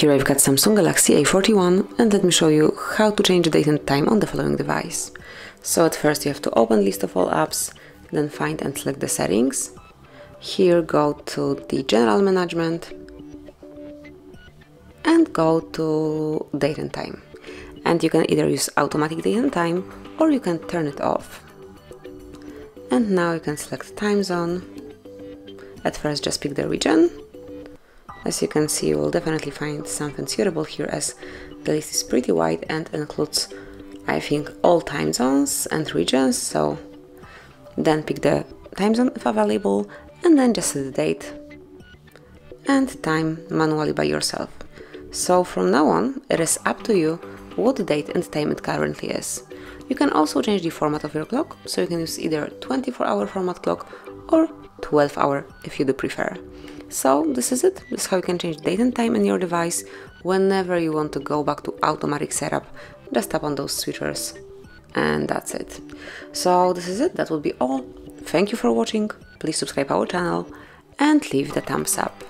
Here I've got Samsung Galaxy A41 and let me show you how to change date and time on the following device. So at first you have to open list of all apps, then find and select the settings. Here go to the general management and go to date and time. And you can either use automatic date and time or you can turn it off. And now you can select time zone. At first just pick the region as you can see, you will definitely find something suitable here as the list is pretty wide and includes, I think, all time zones and regions, so then pick the time zone if available and then just set the date and time manually by yourself. So from now on, it is up to you what date and time it currently is. You can also change the format of your clock, so you can use either 24 hour format clock or 12 hour if you do prefer. So this is it. This is how you can change date and time in your device whenever you want to go back to automatic setup. Just tap on those switchers and that's it. So this is it. That will be all. Thank you for watching. Please subscribe our channel and leave the thumbs up.